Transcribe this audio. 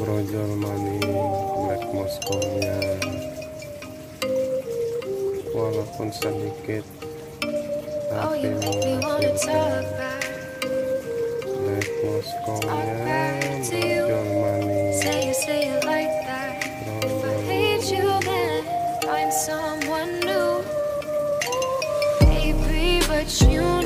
brojol maning black moskovnya walaupun sedikit tapi black brojol but you